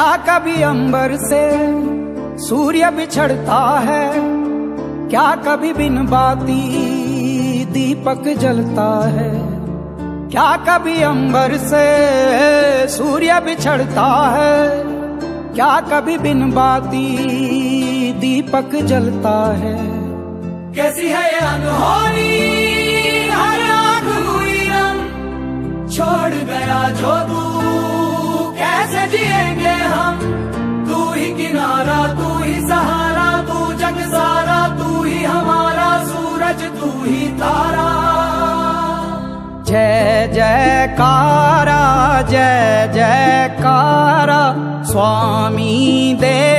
क्या कभी अंबर से सूर्य बिछड़ता है? क्या कभी बिन बाती दीपक जलता है? क्या कभी अंबर से सूर्य बिछड़ता है? क्या कभी बिन बाती दीपक जलता है? कैसी है अनहोनी? हर छोड़ गया जो तू। कैसे जिएँगे ही किनारा, तू ही सहारा, तू जग सारा, तू ही हमारा, सूरज, तू ही तारा। जय, जयकारा जय, जयकारा, स्वामी देना